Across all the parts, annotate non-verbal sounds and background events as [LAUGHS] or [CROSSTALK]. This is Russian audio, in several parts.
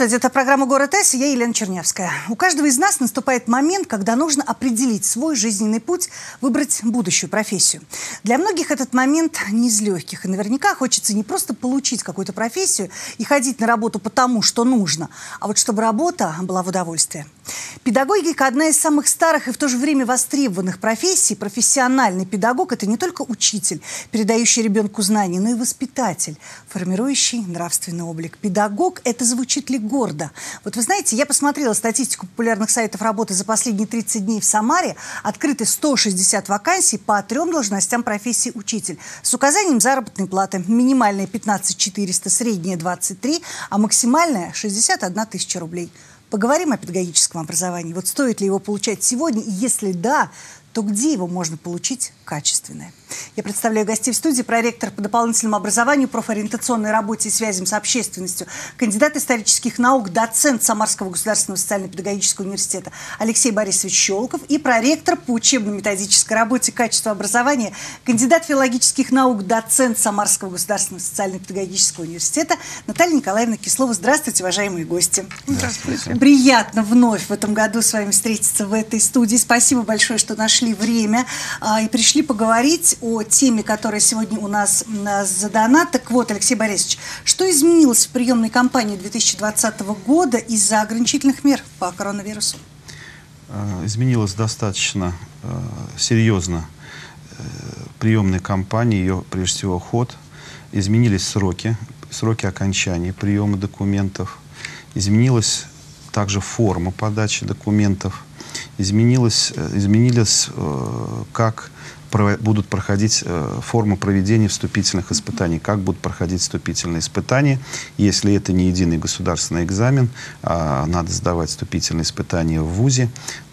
Здравствуйте, это программа «Город С», я Елена Чернявская. У каждого из нас наступает момент, когда нужно определить свой жизненный путь, выбрать будущую профессию. Для многих этот момент не из легких, и наверняка хочется не просто получить какую-то профессию и ходить на работу потому, что нужно, а вот чтобы работа была в удовольствие. Педагогика – одна из самых старых и в то же время востребованных профессий. Профессиональный педагог – это не только учитель, передающий ребенку знания, но и воспитатель, формирующий нравственный облик. Педагог – это звучит ли гордо? Вот вы знаете, я посмотрела статистику популярных сайтов работы за последние 30 дней в Самаре. Открыты 160 вакансий по трем должностям профессии учитель. С указанием заработной платы. Минимальная 15 400, средняя 23, а максимальная 61 тысяча рублей. Поговорим о педагогическом образовании. Вот стоит ли его получать сегодня? И если да, то где его можно получить качественное? Я представляю гостей в студии, проректор по дополнительному образованию, профориентационной работе и связям с общественностью, кандидат исторических наук, доцент Самарского государственного социально-педагогического университета Алексей Борисович Щелков и проректор по учебно-методической работе качества образования, кандидат филологических наук, доцент Самарского государственного социально-педагогического университета Наталья Николаевна Кислова. Здравствуйте, уважаемые гости. Здравствуйте. Приятно вновь в этом году с вами встретиться в этой студии. Спасибо большое, что нашли время а, и пришли поговорить о теме, которая сегодня у нас задана. Так вот, Алексей Борисович, что изменилось в приемной кампании 2020 года из-за ограничительных мер по коронавирусу? Э, изменилось достаточно э, серьезно э, приемной кампании, ее, прежде всего, ход. Изменились сроки, сроки окончания приема документов. Изменилась также форма подачи документов. Изменилось, изменилось как будут проходить э, формы проведения вступительных испытаний, как будут проходить вступительные испытания. Если это не единый государственный экзамен, а надо сдавать вступительные испытания в ВУЗе,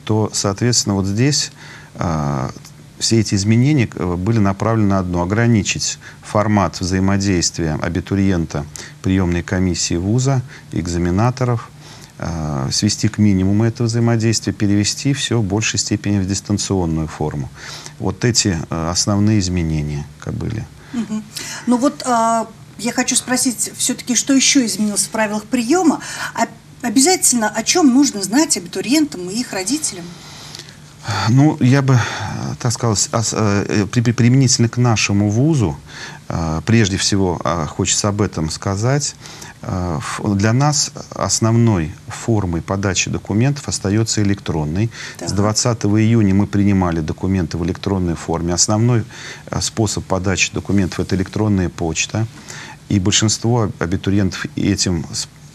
то, соответственно, вот здесь э, все эти изменения э, были направлены на одно – ограничить формат взаимодействия абитуриента приемной комиссии вуза, экзаменаторов – э, свести к минимуму это взаимодействие, перевести все в большей степени в дистанционную форму. Вот эти э, основные изменения как были. Угу. Ну вот э, я хочу спросить все-таки, что еще изменилось в правилах приема? А обязательно о чем нужно знать абитуриентам и их родителям? Ну, я бы, э, так сказал, э, применительно к нашему вузу, э, прежде всего хочется об этом сказать. Для нас основной формой подачи документов остается электронной. Да. С 20 июня мы принимали документы в электронной форме. Основной способ подачи документов – это электронная почта. И большинство абитуриентов этим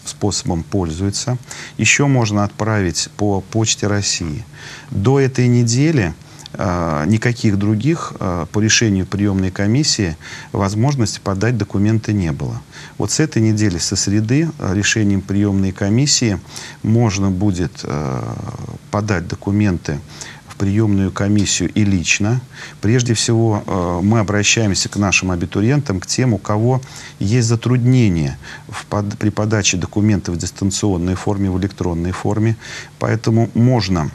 способом пользуются. Еще можно отправить по Почте России. До этой недели а, никаких других а, по решению приемной комиссии возможности подать документы не было. Вот с этой недели, со среды, а, решением приемной комиссии можно будет подать документы в приемную комиссию и лично. Прежде всего, мы обращаемся к нашим абитуриентам, к тем, у кого есть затруднения в под, при подаче документов в дистанционной форме, в электронной форме. Поэтому можно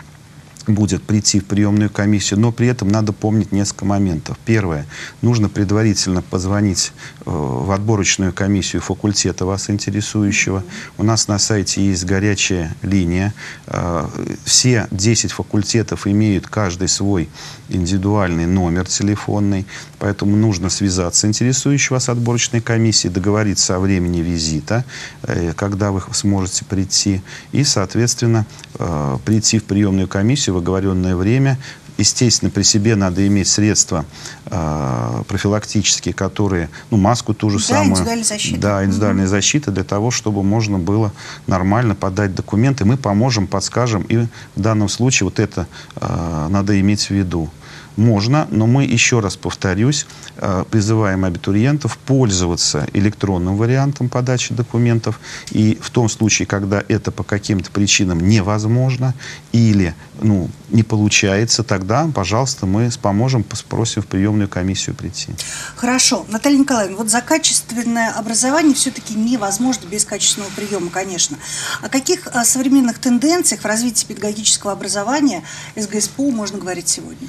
будет прийти в приемную комиссию, но при этом надо помнить несколько моментов. Первое. Нужно предварительно позвонить э, в отборочную комиссию факультета вас интересующего. У нас на сайте есть горячая линия. Э, все 10 факультетов имеют каждый свой индивидуальный номер телефонный, поэтому нужно связаться с интересующей вас отборочной комиссией, договориться о времени визита, э, когда вы сможете прийти, и, соответственно, э, прийти в приемную комиссию в оговоренное время, Естественно, при себе надо иметь средства э, профилактические, которые, ну, маску ту же да, самую. индивидуальная защита. Да, индивидуальная mm-hmm. защита для того, чтобы можно было нормально подать документы. Мы поможем, подскажем. И в данном случае вот это э, надо иметь в виду можно, но мы, еще раз повторюсь, э, призываем абитуриентов пользоваться электронным вариантом подачи документов. И в том случае, когда это по каким-то причинам невозможно или ну, не получается, тогда, пожалуйста, мы поможем, спросим в приемную комиссию прийти. Хорошо. Наталья Николаевна, вот за качественное образование все-таки невозможно без качественного приема, конечно. О каких о современных тенденциях в развитии педагогического образования СГСПУ можно говорить сегодня?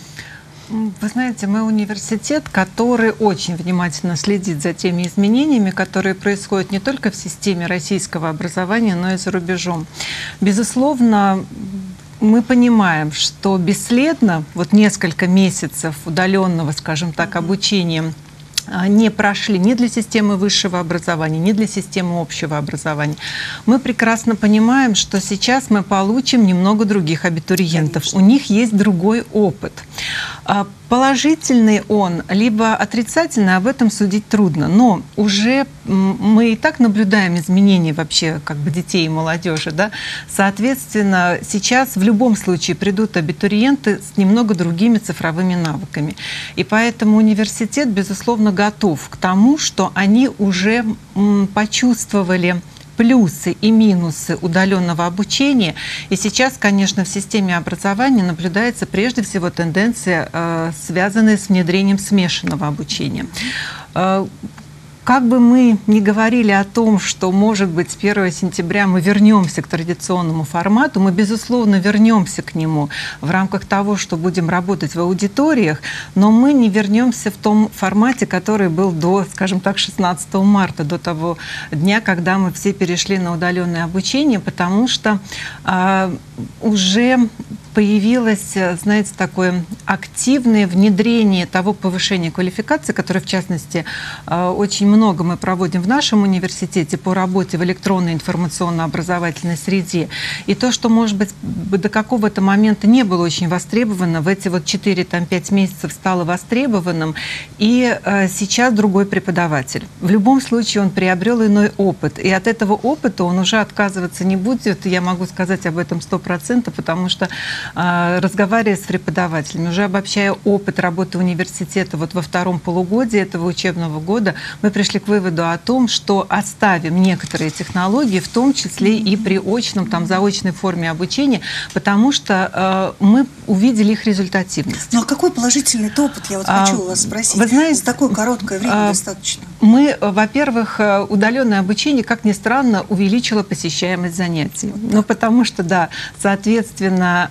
Вы знаете, мы университет, который очень внимательно следит за теми изменениями, которые происходят не только в системе российского образования, но и за рубежом. Безусловно, мы понимаем, что бесследно вот несколько месяцев удаленного, скажем так, обучения не прошли ни для системы высшего образования, ни для системы общего образования. Мы прекрасно понимаем, что сейчас мы получим немного других абитуриентов. Конечно. У них есть другой опыт. Положительный он, либо отрицательный, об этом судить трудно. Но уже мы и так наблюдаем изменения вообще как бы детей и молодежи. Да? Соответственно, сейчас в любом случае придут абитуриенты с немного другими цифровыми навыками. И поэтому университет, безусловно, готов к тому, что они уже почувствовали плюсы и минусы удаленного обучения. И сейчас, конечно, в системе образования наблюдается прежде всего тенденция, э, связанная с внедрением смешанного обучения. Как бы мы ни говорили о том, что, может быть, с 1 сентября мы вернемся к традиционному формату, мы, безусловно, вернемся к нему в рамках того, что будем работать в аудиториях, но мы не вернемся в том формате, который был до, скажем так, 16 марта, до того дня, когда мы все перешли на удаленное обучение, потому что э, уже появилось, э, знаете, такое активное внедрение того повышения квалификации, которое, в частности, э, очень много мы проводим в нашем университете по работе в электронной информационно-образовательной среде. И то, что, может быть, до какого-то момента не было очень востребовано, в эти вот 4-5 месяцев стало востребованным, и э, сейчас другой преподаватель. В любом случае он приобрел иной опыт, и от этого опыта он уже отказываться не будет, я могу сказать об этом 100%, потому что разговаривая с преподавателями, уже обобщая опыт работы университета вот во втором полугодии этого учебного года, мы пришли к выводу о том, что оставим некоторые технологии, в том числе и при очном, там, заочной форме обучения, потому что э, мы увидели их результативность. Ну а какой положительный опыт, я вот а, хочу у вас спросить, вы знаете, за такое короткое время а, достаточно? Мы, во-первых, э, удаленное обучение, как ни странно, увеличило посещаемость занятий. Ну, потому что, да, соответственно,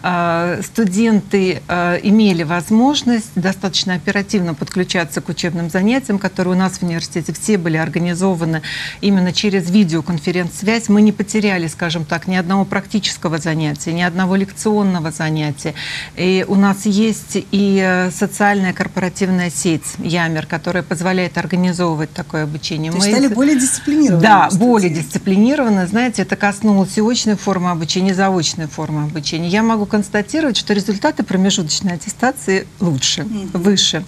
студенты э, имели возможность достаточно оперативно подключаться к учебным занятиям, которые у нас в университете все были организованы именно через видеоконференц-связь. Мы не потеряли, скажем так, ни одного практического занятия, ни одного лекционного занятия. И у нас есть и социальная корпоративная сеть Ямер, которая позволяет организовывать такое обучение. То Мы стали более дисциплинированы. Да, более дисциплинированы. Знаете, это коснулось и очной формы обучения, и заочной формы обучения. Я могу констатировать, что результаты промежуточной аттестации лучше, mm -hmm. выше.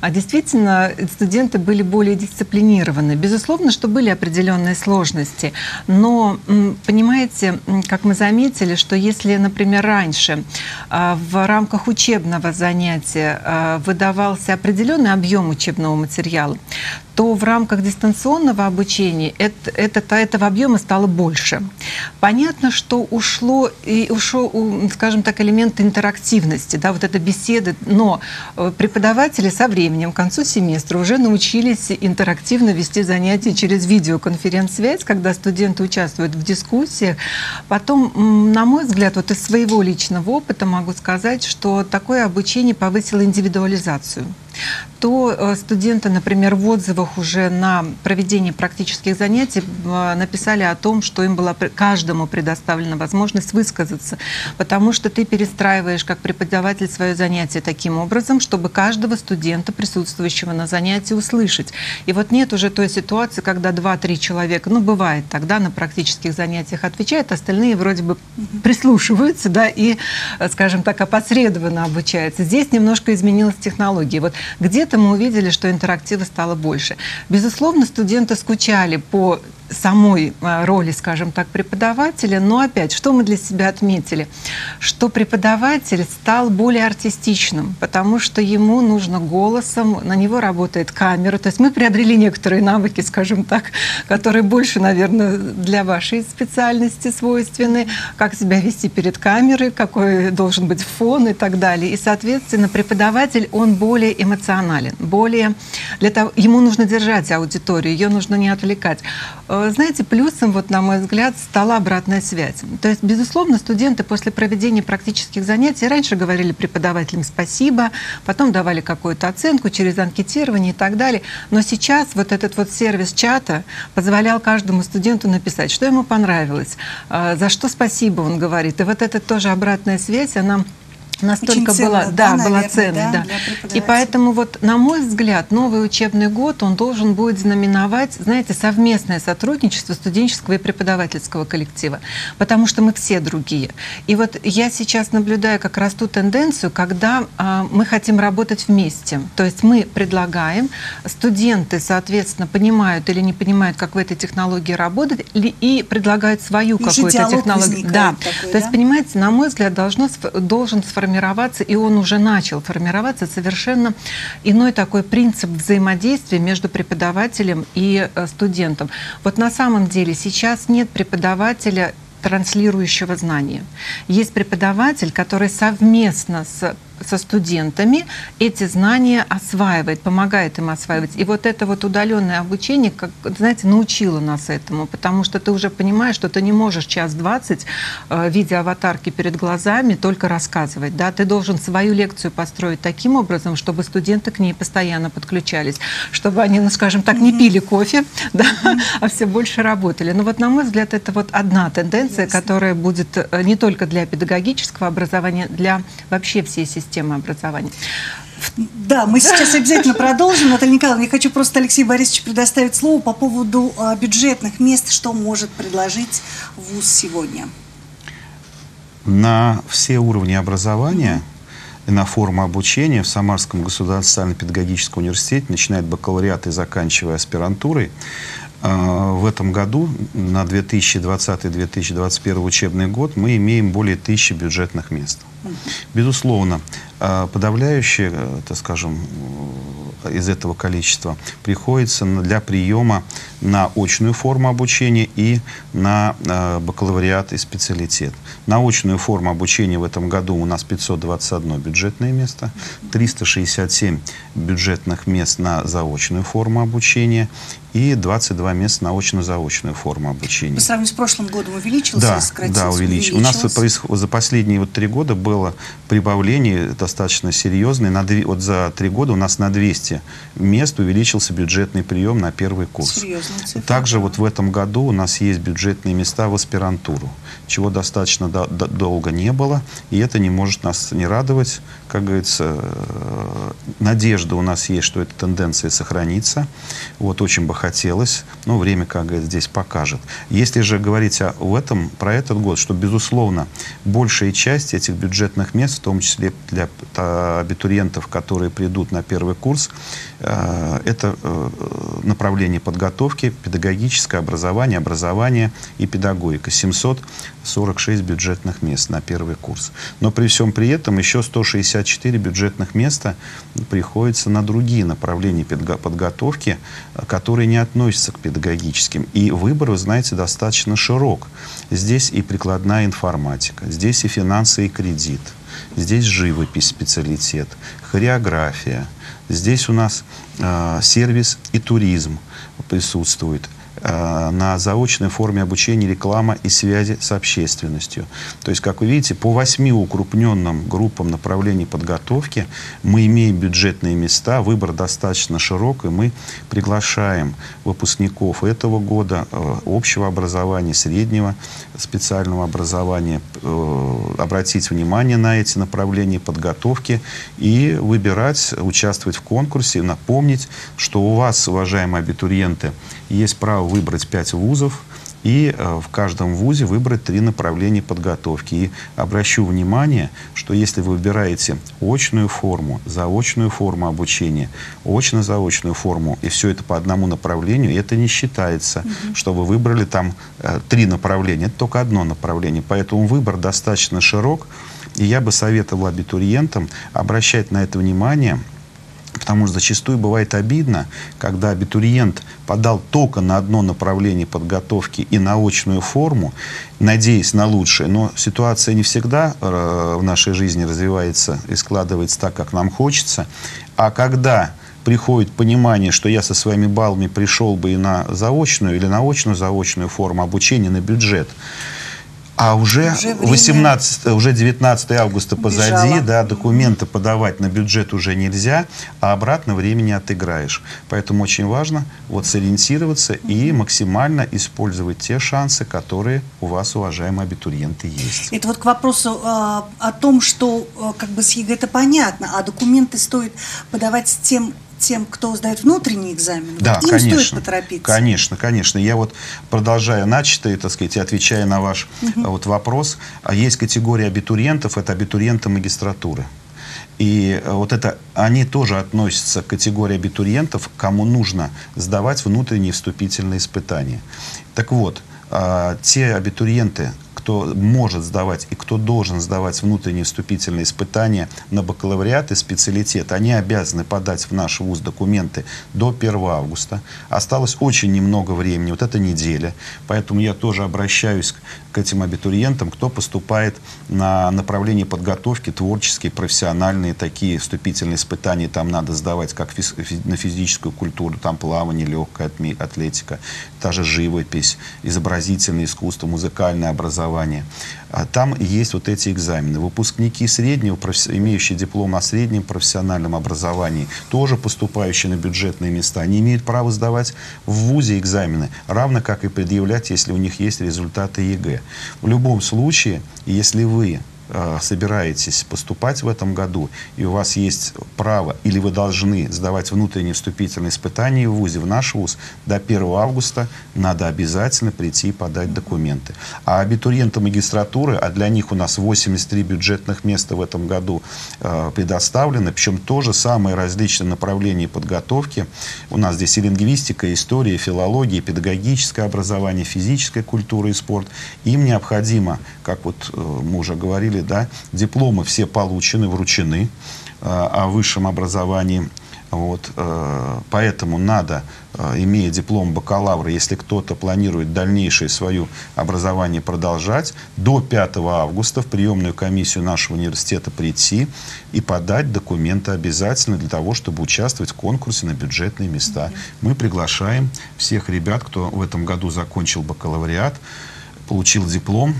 А действительно, студенты были более дисциплинированы. Безусловно, что были определенные сложности. Но, понимаете, как мы заметили, что если, например, раньше а, в рамках учебного занятия а, выдавался определенный объем учебного материала, то в рамках дистанционного обучения это, это, этого объема стало больше. Понятно, что ушло, и ушел, скажем так, элемент интерактивности, да, вот эта беседа, но э, преподаватели со временем, к концу семестра уже научились интерактивно вести занятия через видеоконференц-связь, когда студенты участвуют в дискуссиях. Потом, на мой взгляд, вот из своего личного опыта могу сказать, что такое обучение повысило индивидуализацию то э, студенты, например, в отзывах уже на проведение практических занятий э, написали о том, что им была каждому предоставлена возможность высказаться, потому что ты перестраиваешь как преподаватель свое занятие таким образом, чтобы каждого студента, присутствующего на занятии, услышать. И вот нет уже той ситуации, когда два-три человека, ну, бывает тогда на практических занятиях отвечают, остальные вроде бы прислушиваются, да, и, э, скажем так, опосредованно обучаются. Здесь немножко изменилась технология. Вот где-то мы увидели, что интерактива стало больше. Безусловно, студенты скучали по самой э, роли, скажем так, преподавателя. Но опять, что мы для себя отметили? Что преподаватель стал более артистичным, потому что ему нужно голосом, на него работает камера. То есть мы приобрели некоторые навыки, скажем так, которые больше, наверное, для вашей специальности свойственны. Как себя вести перед камерой, какой должен быть фон и так далее. И, соответственно, преподаватель, он более эмоционален, более... Для того, ему нужно держать аудиторию, ее нужно не отвлекать э, знаете, плюсом, вот, на мой взгляд, стала обратная связь. То есть, безусловно, студенты после проведения практических занятий раньше говорили преподавателям спасибо, потом давали какую-то оценку через анкетирование и так далее. Но сейчас вот этот вот сервис чата позволял каждому студенту написать, что ему понравилось, э, за что спасибо он говорит. И вот эта тоже обратная связь, она настолько Очень была, ценно, да, да, была наверное, ценной, да, да. И поэтому вот, на мой взгляд, новый учебный год, он должен будет знаменовать, знаете, совместное сотрудничество студенческого и преподавательского коллектива, потому что мы все другие. И вот я сейчас наблюдаю как раз ту тенденцию, когда а, мы хотим работать вместе. То есть мы предлагаем, студенты, соответственно, понимают или не понимают, как в этой технологии работать, и предлагают свою какую-то технологию. Да. такой, То есть, да? понимаете, на мой взгляд, должно, должен сформироваться, и он уже начал формироваться совершенно иной такой принцип взаимодействия между преподавателем и э, студентом. Вот на самом деле сейчас нет преподавателя транслирующего знания. Есть преподаватель, который совместно с со студентами эти знания осваивает, помогает им осваивать. И вот это вот удаленное обучение, как, знаете, научило нас этому, потому что ты уже понимаешь, что ты не можешь час двадцать, э, видя аватарки перед глазами, только рассказывать. Да? Ты должен свою лекцию построить таким образом, чтобы студенты к ней постоянно подключались, чтобы они, ну, скажем так, не пили кофе, [LAUGHS] да, а все больше работали. Но вот, на мой взгляд, это вот одна тенденция, которая будет э, не только для педагогического образования, для вообще всей системы образования. Да, мы сейчас обязательно продолжим. Наталья Николаевна, я хочу просто Алексею Борисовичу предоставить слово по поводу а, бюджетных мест, что может предложить ВУЗ сегодня. На все уровни образования и на форму обучения в Самарском государственном социально-педагогическом университете, начиная от бакалавриата и заканчивая аспирантурой, э, в этом году, на 2020-2021 учебный год, мы имеем более тысячи бюджетных мест. Безусловно, э, подавляющее, э, так скажем, э, из этого количества приходится для приема на очную форму обучения и на бакалавриат и специалитет. На очную форму обучения в этом году у нас 521 бюджетное место, 367 бюджетных мест на заочную форму обучения и 22 места на очно-заочную форму обучения. По сравнению с прошлым годом увеличился Да, сократился? да, увеличилось. У нас за последние вот три года было прибавление достаточно серьезное. На две- вот за три года у нас на 200 мест увеличился бюджетный прием на первый курс. Серьезная цифра, Также да. вот в этом году у нас есть бюджетные места в аспирантуру, чего достаточно до- до- долго не было, и это не может нас не радовать. Как говорится, э, надежда у нас есть, что эта тенденция сохранится. Вот очень бы хотелось, но время, как говорится, здесь покажет. Если же говорить о, в этом, про этот год, что, безусловно, большая часть этих бюджетных мест, в том числе для абитуриентов, которые придут на первый курс, э, это э, направление подготовки, педагогическое образование, образование и педагогика. 746 бюджетных мест на первый курс. Но при всем при этом еще 164 бюджетных места приходится на другие направления подготовки, э, которые не относятся к педагогическим. И выбор, вы знаете, достаточно широк. Здесь и прикладная информатика, здесь и финансы и кредит, здесь живопись специалитет, хореография, здесь у нас э, сервис и туризм присутствует на заочной форме обучения реклама и связи с общественностью. То есть, как вы видите, по восьми укрупненным группам направлений подготовки мы имеем бюджетные места, выбор достаточно широк, и мы приглашаем выпускников этого года э, общего образования, среднего специального образования э, обратить внимание на эти направления подготовки и выбирать, участвовать в конкурсе, напомнить, что у вас, уважаемые абитуриенты, есть право выбрать пять вузов, и э, в каждом вузе выбрать три направления подготовки. И обращу внимание, что если вы выбираете очную форму, заочную форму обучения, очно-заочную форму, и все это по одному направлению, это не считается, что вы выбрали там э, три направления. Это только одно направление. Поэтому выбор достаточно широк. И я бы советовал абитуриентам обращать на это внимание, Потому что зачастую бывает обидно, когда абитуриент подал только на одно направление подготовки и на очную форму, надеясь на лучшее. Но ситуация не всегда э, в нашей жизни развивается и складывается так, как нам хочется. А когда приходит понимание, что я со своими баллами пришел бы и на заочную или на очную-заочную форму обучения на бюджет, а уже, уже 18, уже 19 августа позади, бежало. да, документы подавать на бюджет уже нельзя, а обратно времени отыграешь. Поэтому очень важно вот сориентироваться и максимально использовать те шансы, которые у вас, уважаемые абитуриенты, есть. Это вот к вопросу э, о том, что э, как бы с ЕГЭ это понятно, а документы стоит подавать с тем тем, кто сдает внутренний экзамен, да, им конечно, стоит поторопиться. Конечно, конечно. Я вот, продолжая начатое, так сказать, отвечая на ваш угу. вот вопрос, а есть категория абитуриентов, это абитуриенты магистратуры. И э, вот это, они тоже относятся к категории абитуриентов, кому нужно сдавать внутренние вступительные испытания. Так вот, а, те абитуриенты, кто может сдавать и кто должен сдавать внутренние вступительные испытания на бакалавриат и специалитет, они обязаны подать в наш вуз документы до 1 августа. Осталось очень немного времени, вот эта неделя. Поэтому я тоже обращаюсь к этим абитуриентам, кто поступает на направление подготовки, творческие, профессиональные такие вступительные испытания. Там надо сдавать как физ, на физическую культуру, там плавание, легкая атлетика, та же живопись, изобразительное искусство, музыкальное образование образования. А там есть вот эти экзамены. Выпускники среднего, имеющие диплом о среднем профессиональном образовании, тоже поступающие на бюджетные места, они имеют право сдавать в ВУЗе экзамены, равно как и предъявлять, если у них есть результаты ЕГЭ. В любом случае, если вы собираетесь поступать в этом году, и у вас есть право, или вы должны сдавать внутренние вступительные испытания в ВУЗе, в наш ВУЗ, до 1 августа надо обязательно прийти и подать документы. А абитуриенты магистратуры, а для них у нас 83 бюджетных места в этом году э, предоставлены, причем тоже самые различные направления подготовки. У нас здесь и лингвистика, и история, и филология, и педагогическое образование, физическая культура и спорт. Им необходимо, как вот э, мы уже говорили, деле, да, дипломы все получены, вручены э, о высшем образовании. Вот, э, поэтому надо, э, имея диплом бакалавра, если кто-то планирует дальнейшее свое образование продолжать, до 5 августа в приемную комиссию нашего университета прийти и подать документы обязательно для того, чтобы участвовать в конкурсе на бюджетные места. Мы приглашаем всех ребят, кто в этом году закончил бакалавриат, получил диплом,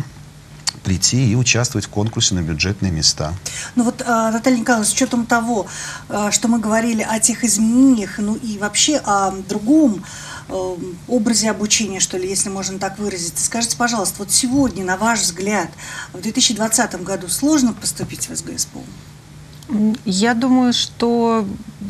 прийти и участвовать в конкурсе на бюджетные места. Ну вот, а, Наталья Николаевна, с учетом того, а, что мы говорили о тех изменениях, ну и вообще о другом э, образе обучения, что ли, если можно так выразиться. Скажите, пожалуйста, вот сегодня, на ваш взгляд, в 2020 году сложно поступить в СГСПУ? Я думаю, что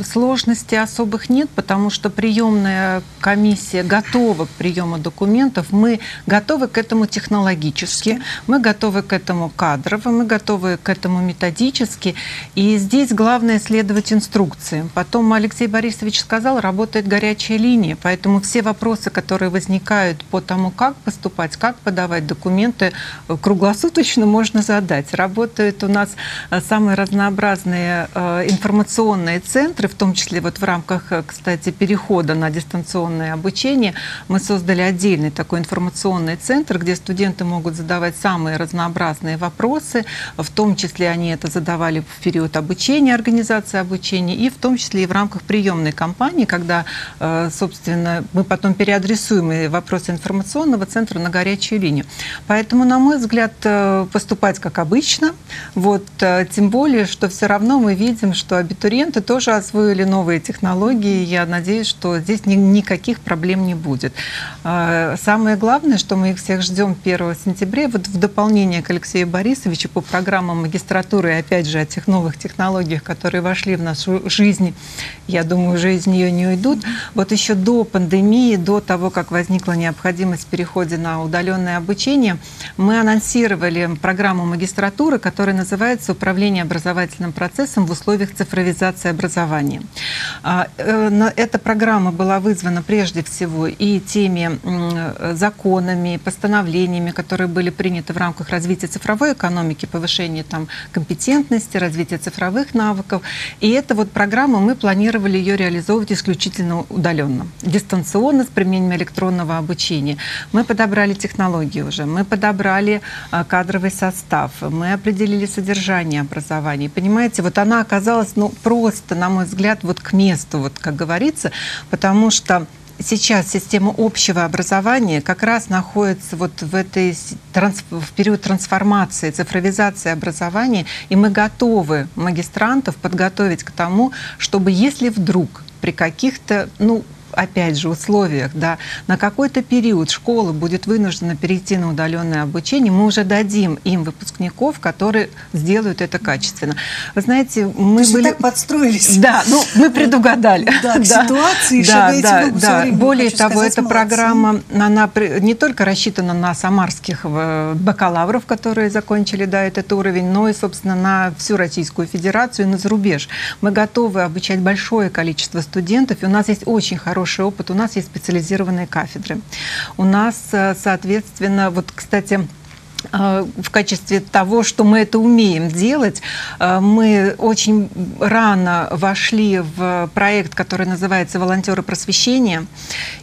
сложностей особых нет, потому что приемная комиссия готова к приему документов. Мы готовы к этому технологически, мы готовы к этому кадрово, мы готовы к этому методически. И здесь главное следовать инструкциям. Потом Алексей Борисович сказал, работает горячая линия, поэтому все вопросы, которые возникают по тому, как поступать, как подавать документы, круглосуточно можно задать. Работают у нас э, самые разнообразные э, информационные центры, в том числе вот в рамках, э, кстати, перехода на дистанционное обучение, мы создали отдельный такой информационный центр, где студенты могут задавать самые разнообразные вопросы, в том числе они это задавали в период обучения, организации обучения, и в том числе и в рамках приемной кампании, когда, э, собственно, мы потом переадресуем вопросы информационного центра на горячую линию. Поэтому, на мой взгляд, поступать как обычно, вот, тем более, что все равно мы видим, что абитуриенты тоже освоили новые технологии. Я надеюсь, что здесь ни, никаких проблем не будет. А, самое главное, что мы их всех ждем 1 сентября. Вот в дополнение к Алексею Борисовичу по программам магистратуры, опять же о тех новых технологиях, которые вошли в нашу жизнь, я думаю, уже из нее не уйдут. Вот еще до пандемии, до того, как возникла необходимость в переходе на удаленное обучение, мы анонсировали программу магистратуры, которая называется «Управление образовательным процессом в условиях цифровизации образования» образования. А, э, эта программа была вызвана прежде всего и теми законами, постановлениями, которые были приняты в рамках развития цифровой экономики, повышения там, компетентности, развития цифровых навыков. И эта вот программа, мы планировали ее реализовывать исключительно удаленно, дистанционно, с применением электронного обучения. Мы подобрали технологии уже, мы подобрали а, кадровый состав, мы определили содержание образования. Понимаете, понимаете, вот она оказалась, ну, просто, на мой взгляд, вот к месту, вот как говорится, потому что сейчас система общего образования как раз находится вот в этой в период трансформации, цифровизации образования, и мы готовы магистрантов подготовить к тому, чтобы если вдруг при каких-то, ну, опять же, условиях, да, на какой-то период школа будет вынуждена перейти на удаленное обучение, мы уже дадим им выпускников, которые сделают это качественно. Вы знаете, мы Ты были... так подстроились. Да, ну, мы предугадали. [LAUGHS] Да, к ситуации да, да, да. Более того, эта программа, она не только рассчитана на самарских э, бакалавров, которые закончили, да, этот уровень, но и, собственно, на всю Российскую Федерацию и на зарубеж. Мы готовы обучать большое количество студентов, и у нас есть очень хороший хороший опыт. У нас есть специализированные кафедры. У нас, э, соответственно, вот, кстати, в качестве того, что мы это умеем делать. Э, мы очень рано вошли в проект, который называется «Волонтеры просвещения»,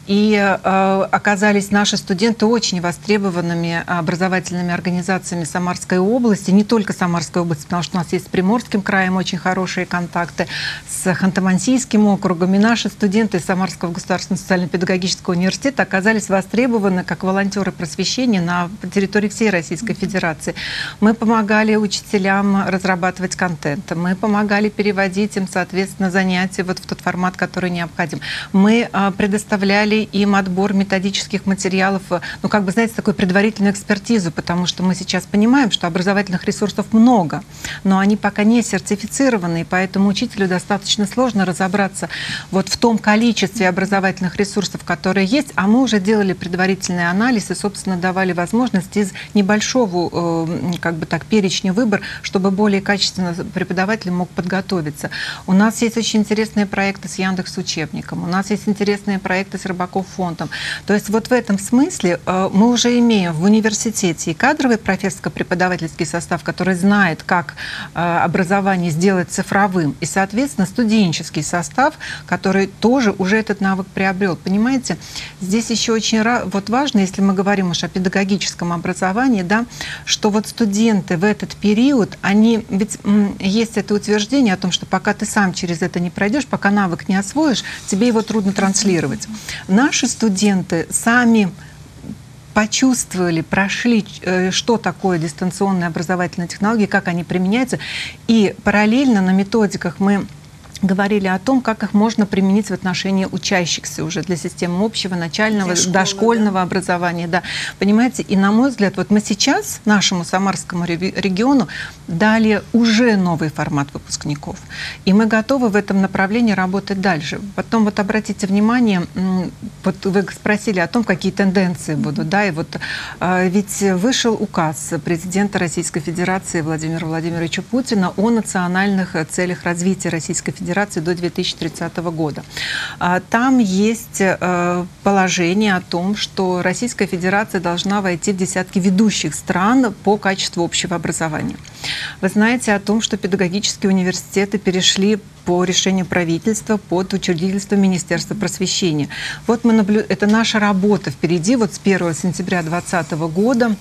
и э, оказались наши студенты очень востребованными образовательными организациями Самарской области, не только Самарской области, потому что у нас есть с Приморским краем очень хорошие контакты, с Ханты-Мансийским округом, и наши студенты из Самарского государственного социально-педагогического университета оказались востребованы как волонтеры просвещения на территории всей России Российской Федерации. Мы помогали учителям разрабатывать контент, мы помогали переводить им, соответственно, занятия вот в тот формат, который необходим. Мы а, предоставляли им отбор методических материалов, ну, как бы, знаете, такую предварительную экспертизу, потому что мы сейчас понимаем, что образовательных ресурсов много, но они пока не сертифицированы, и поэтому учителю достаточно сложно разобраться вот в том количестве образовательных ресурсов, которые есть, а мы уже делали предварительный анализ и, собственно, давали возможность из небольшого большого э, как бы так, перечня выбор, чтобы более качественно преподаватель мог подготовиться. У нас есть очень интересные проекты с Яндекс учебником, у нас есть интересные проекты с Рыбаков фондом. То есть вот в этом смысле э, мы уже имеем в университете и кадровый профессорско-преподавательский состав, который знает, как э, образование сделать цифровым, и, соответственно, студенческий состав, который тоже уже этот навык приобрел. Понимаете, здесь еще очень вот важно, если мы говорим уж о педагогическом образовании, да, что вот студенты в этот период, они, ведь есть это утверждение о том, что пока ты сам через это не пройдешь, пока навык не освоишь, тебе его трудно транслировать. Наши студенты сами почувствовали, прошли, э, что такое дистанционные образовательные технологии, как они применяются. И параллельно на методиках мы говорили о том, как их можно применить в отношении учащихся уже для системы общего, начального, для школы, дошкольного да. образования. Да. Понимаете, и на мой взгляд, вот мы сейчас нашему Самарскому региону дали уже новый формат выпускников. И мы готовы в этом направлении работать дальше. Потом вот обратите внимание, вот вы спросили о том, какие тенденции будут. Да, и вот а, ведь вышел указ президента Российской Федерации Владимира Владимировича Путина о национальных целях развития Российской Федерации Федерации до 2030 года. А, там есть э, положение о том, что Российская Федерация должна войти в десятки ведущих стран по качеству общего образования. Вы знаете о том, что педагогические университеты перешли по решению правительства под учредительство Министерства просвещения. Вот мы наблю... это наша работа впереди, вот с 1 сентября 2020 года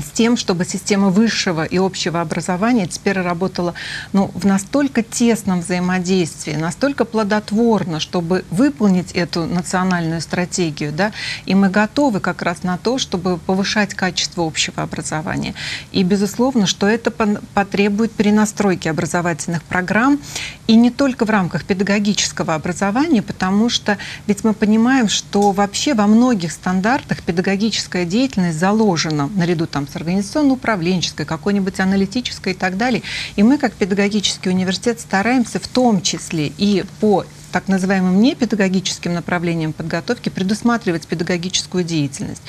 с тем, чтобы система высшего и общего образования теперь работала ну, в настолько тесном взаимодействии, настолько плодотворно, чтобы выполнить эту национальную стратегию. Да? И мы готовы как раз на то, чтобы повышать качество общего образования. И, безусловно, что это потребует перенастройки образовательных программ, и не только в рамках педагогического образования, потому что ведь мы понимаем, что вообще во многих стандартах педагогическая деятельность заложена наряду там, с организационно-управленческой, какой-нибудь аналитической и так далее. И мы, как педагогический университет, стараемся в том числе и по так называемым непедагогическим направлением подготовки предусматривать педагогическую деятельность.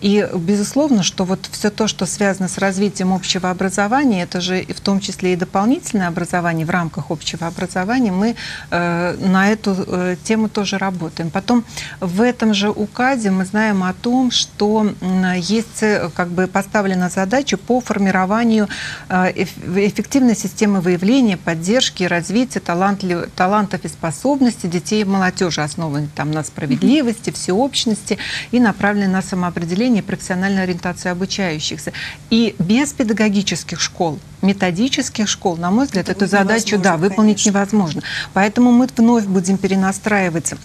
И, безусловно, что вот все то, что связано с развитием общего образования, это же в том числе и дополнительное образование в рамках общего образования, мы э, на эту э, тему тоже работаем. Потом в этом же указе мы знаем о том, что э, есть как бы поставлена задача по формированию э, эффективной системы выявления, поддержки, развития талантлив, талантов и способностей способности детей и молодежи, основаны там на справедливости, всеобщности и направлены на самоопределение и профессиональную ориентацию обучающихся. И без педагогических школ методических школ, на мой взгляд, Это эту задачу да, выполнить конечно. невозможно. Поэтому мы вновь будем перенастраиваться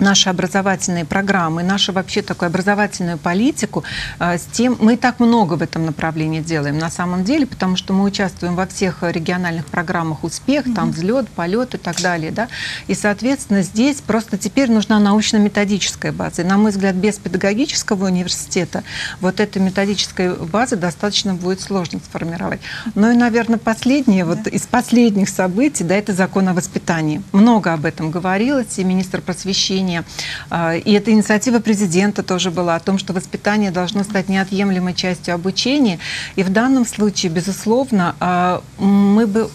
наши образовательные программы, нашу вообще такую образовательную политику, э, с тем мы и так много в этом направлении делаем на самом деле, потому что мы участвуем во всех региональных программах «Успех», там взлет, полет и так далее, да, и, соответственно, здесь просто теперь нужна научно-методическая база. И, на мой взгляд, без педагогического университета вот этой методической базы достаточно будет сложно сформировать. Ну и, наверное, последнее, да. вот из последних событий, да, это закон о воспитании. Много об этом говорилось, и министр просвещения воспитания. А, и эта инициатива президента тоже была о том, что воспитание должно стать неотъемлемой частью обучения. И в данном случае, безусловно, а, мы бы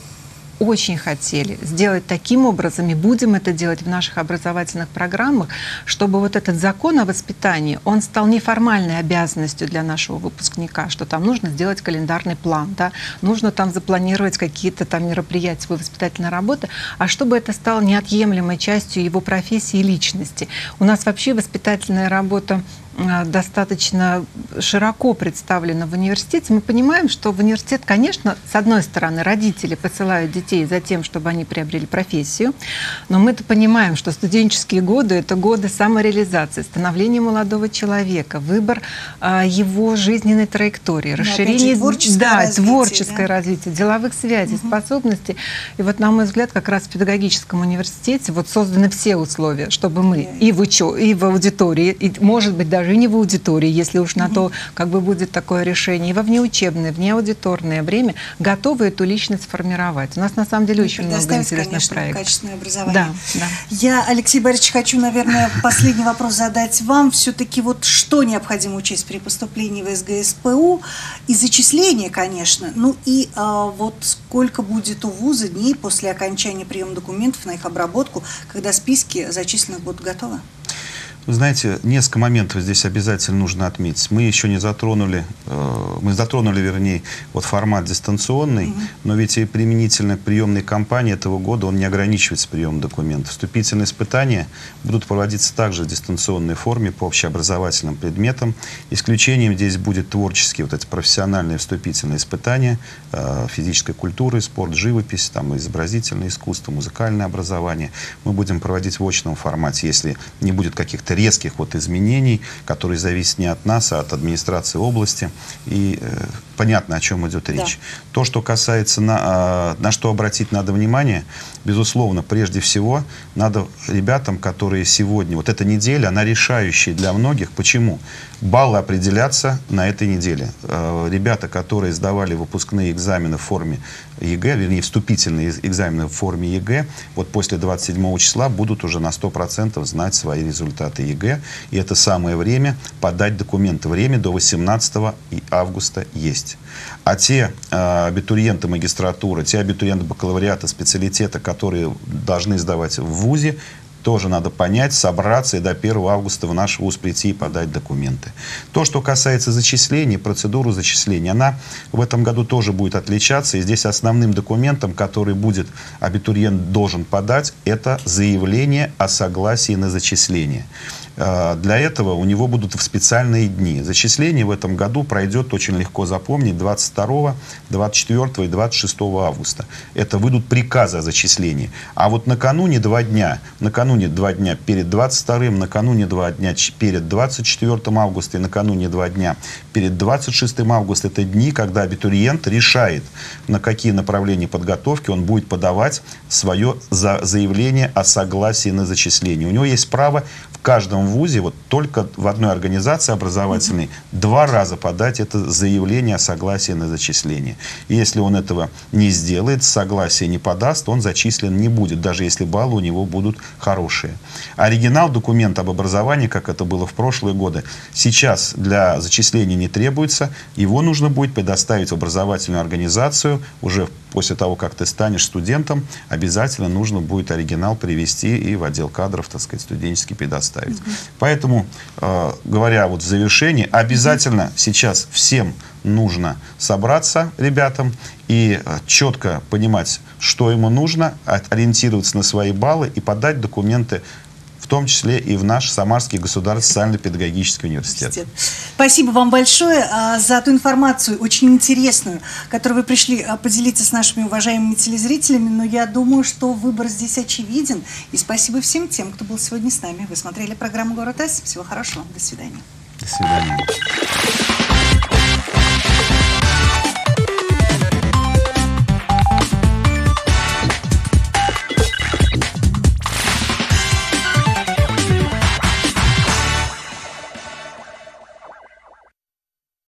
очень хотели сделать таким образом, и будем это делать в наших образовательных программах, чтобы вот этот закон о воспитании, он стал неформальной обязанностью для нашего выпускника, что там нужно сделать календарный план, да, нужно там запланировать какие-то там мероприятия, свою воспитательную работу, а чтобы это стало неотъемлемой частью его профессии и личности. У нас вообще воспитательная работа достаточно широко представлена в университете, мы понимаем, что в университет, конечно, с одной стороны, родители посылают детей за тем, чтобы они приобрели профессию, но мы-то понимаем, что студенческие годы — это годы самореализации, становления молодого человека, выбор а, его жизненной траектории, расширение... творческое да, развитие, творческое да? развитие, деловых связей, угу. способностей. И вот, на мой взгляд, как раз в педагогическом университете вот созданы все условия, чтобы мы и в, учё, и в аудитории, и, может быть, даже даже не в аудитории, если уж на то как бы будет такое решение, и во внеучебное, внеаудиторное время готовы эту личность формировать. У нас на самом деле очень много интересных конечно, проектов. качественное образование. Да, да. Я, Алексей Борисович, хочу, наверное, [LAUGHS] последний вопрос задать вам. Все-таки вот что необходимо учесть при поступлении в СГСПУ? И зачисление, конечно. Ну и а, вот сколько будет у вуза дней после окончания приема документов на их обработку, когда списки зачисленных будут готовы? Знаете, несколько моментов здесь обязательно нужно отметить. Мы еще не затронули, э, мы затронули, вернее, вот формат дистанционный, mm -hmm. но ведь и применительно к приемной кампании этого года он не ограничивается приемом документов. Вступительные испытания будут проводиться также в дистанционной форме по общеобразовательным предметам. Исключением здесь будет творческие, вот эти профессиональные вступительные испытания, э, физической культуры, спорт, живопись, там, изобразительное искусство, музыкальное образование. Мы будем проводить в очном формате, если не будет каких-то резких вот изменений, которые зависят не от нас, а от администрации области. И э, понятно, о чем идет речь. Да. То, что касается, на, э, на что обратить надо внимание, безусловно, прежде всего, надо ребятам, которые сегодня, вот эта неделя, она решающая для многих. Почему? Баллы определятся на этой неделе. Э, ребята, которые сдавали выпускные экзамены в форме ЕГЭ, вернее, вступительные экзамены в форме ЕГЭ, вот после 27 числа будут уже на 100% знать свои результаты ЕГЭ. И это самое время подать документы. Время до 18 августа есть. А те э, абитуриенты магистратуры, те абитуриенты бакалавриата, специалитета, которые должны сдавать в ВУЗе, тоже надо понять, собраться и до 1 августа в наш ВУЗ прийти и подать документы. То, что касается зачислений, процедуру зачисления, она в этом году тоже будет отличаться. И здесь основным документом, который будет абитуриент должен подать, это заявление о согласии на зачисление. А, для этого у него будут специальные дни. Зачисление в этом году пройдет очень легко запомнить 22, 24 и 26 августа. Это выйдут приказы о зачислении. А вот накануне два дня, накануне два дня перед 22, накануне два дня перед 24 августа и накануне два дня перед 26 августа, это дни, когда абитуриент решает, на какие направления подготовки он будет подавать свое заявление о согласии на зачисление. У него есть право каждом вузе, вот только в одной организации образовательной, два раза подать это заявление о согласии на зачисление. И если он этого не сделает, согласие не подаст, он зачислен не будет, даже если баллы у него будут хорошие. Оригинал документа об образовании, как это было в прошлые годы, сейчас для зачисления не требуется. Его нужно будет предоставить в образовательную организацию уже после того, как ты станешь студентом, обязательно нужно будет оригинал привести и в отдел кадров, так сказать, студенческий предоставить поставить. Угу. Поэтому, э, говоря вот в завершении, обязательно угу. сейчас всем нужно собраться ребятам и э, четко понимать, что ему нужно, ориентироваться на свои баллы и подать документы том числе и в наш Самарский государственный социально-педагогический университет. Спасибо вам большое а, за ту информацию, очень интересную, которую вы пришли а, поделиться с нашими уважаемыми телезрителями. Но я думаю, что выбор здесь очевиден. И спасибо всем тем, кто был сегодня с нами. Вы смотрели программу «Город С». Всего хорошего. До свидания. До свидания.